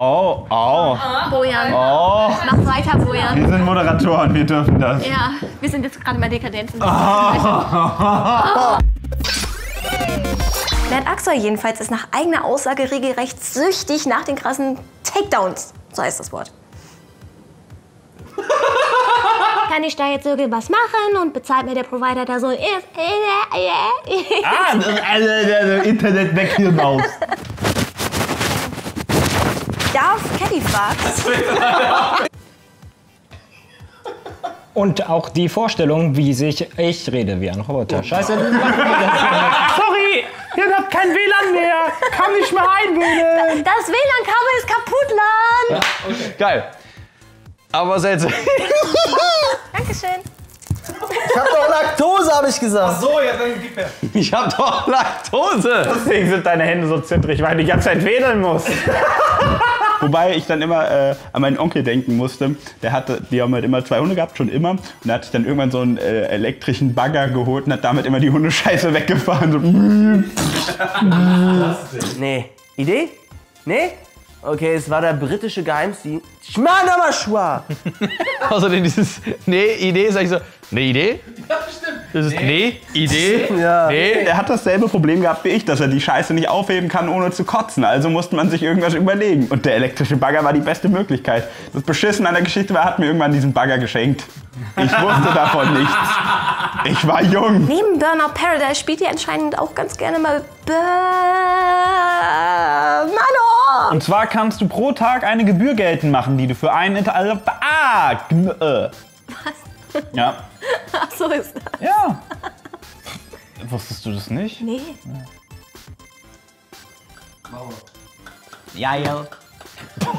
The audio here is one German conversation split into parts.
Oh, oh, Bojan. oh. Mach weiter, Bojan. Wir sind Moderatoren, wir dürfen das. Ja, wir sind jetzt gerade mal dekadent. Bert Axel jedenfalls ist nach eigener Aussage regelrecht süchtig nach den krassen Takedowns. So heißt das Wort. Kann ich da jetzt irgendwas machen und bezahlt mir der Provider da so? Ah, also, also, Internet weg hier Maus. Darf Caddy fragt. Und auch die Vorstellung, wie sich ich rede wie ein Roboter. Scheiße. Sorry, ihr habt kein WLAN mehr. Kann nicht mehr einwählen. Das WLAN-Kabel ist kaputt, Lan. Geil. Aber jetzt? Dankeschön. Ich hab doch Laktose, habe ich gesagt. So, ja, dann gib her. Ich hab doch Laktose. Deswegen sind deine Hände so zittrig, weil du die ganze Zeit wedeln musst. Wobei ich dann immer äh, an meinen Onkel denken musste. Der hatte, die haben halt immer zwei Hunde gehabt, schon immer. Und da hat sich dann irgendwann so einen äh, elektrischen Bagger geholt und hat damit immer die Hundescheiße weggefahren. So. Nee. Idee? Nee? Okay, es war der britische Geheimdienst. Schmanamaschwa! Außerdem dieses Nee, Idee ist eigentlich so. Ne Idee? Das ist Nee, Idee? Ja. Nee. Der hat dasselbe Problem gehabt wie ich, dass er die Scheiße nicht aufheben kann, ohne zu kotzen. Also musste man sich irgendwas überlegen. Und der elektrische Bagger war die beste Möglichkeit. Das Beschissen an der Geschichte war, er hat mir irgendwann diesen Bagger geschenkt. Ich wusste davon nichts. Ich war jung. Neben Burnout Paradise spielt ihr anscheinend auch ganz gerne mal Burnout. Und zwar kannst du pro Tag eine Gebühr geltend machen, die du für einen Inter also, Ah! äh. Was? Ja. Ach, so ist das. Ja. Wusstest du das nicht? Nee. Ja, ja.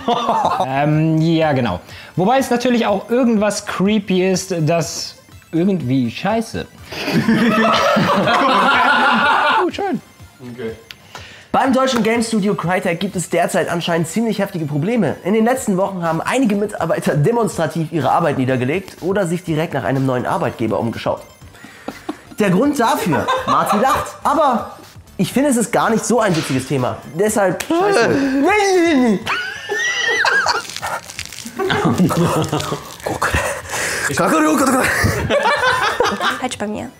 Ähm, ja, genau. Wobei es natürlich auch irgendwas creepy ist, das irgendwie scheiße. Oh, schön. Beim deutschen Game Studio Crytek gibt es derzeit anscheinend ziemlich heftige Probleme. In den letzten Wochen haben einige Mitarbeiter demonstrativ ihre Arbeit niedergelegt oder sich direkt nach einem neuen Arbeitgeber umgeschaut. Der Grund dafür, Martin lacht, aber ich finde es ist gar nicht so ein witziges Thema. Deshalb scheiße. Falsch bei mir.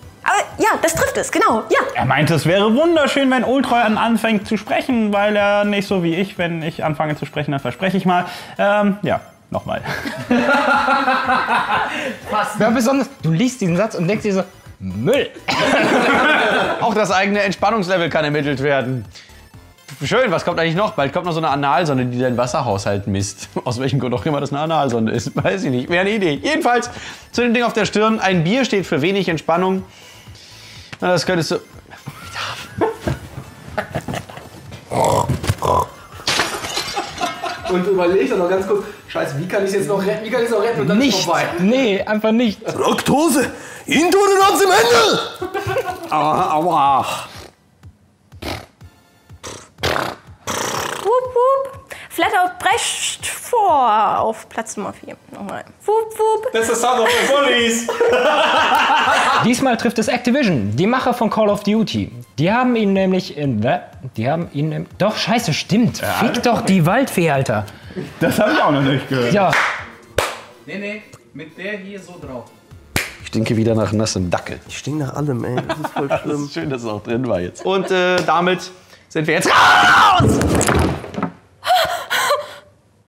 Ja, das trifft es, genau. Ja. Er meinte, es wäre wunderschön, wenn Ultroyan anfängt zu sprechen, weil er nicht so wie ich, wenn ich anfange zu sprechen, dann verspreche ich mal. Ähm, ja, nochmal. Ja, besonders, du liest diesen Satz und denkst dir so, Müll. Auch das eigene Entspannungslevel kann ermittelt werden. Schön, was kommt eigentlich noch? Bald kommt noch so eine Analsonde, die deinen Wasserhaushalt misst. Aus welchem Grund auch immer das eine Analsonde ist. Weiß ich nicht. Wäre eine Idee. Jedenfalls zu dem Ding auf der Stirn. Ein Bier steht für wenig Entspannung. Na, das könntest du. Und überleg dann noch ganz kurz, scheiße, wie kann ich es jetzt noch retten? Wie kann ich es noch retten? Und dann ist Nicht. vorbei. Nee, einfach nicht. Laktose! Intoleranz im Ende! Aua. Wup, wup. Flatout brecht vor auf Platz Nummer 4. Nochmal. Wup, wup. Das ist Sound of the Bullies. Diesmal trifft es Activision, die Macher von Call of Duty. Die haben ihn nämlich in. Die haben ihn im. Doch, scheiße, stimmt. Fick doch die Waldfee, Alter. Das habe ich auch noch nicht gehört. Ja, Nee, nee, mit der hier so drauf. Ich stinke wieder nach nassem Dackel. Ich stink nach allem, ey. Das ist voll Das schlimm. ist schön, dass es auch drin war jetzt. Und äh, damit sind wir jetzt raus!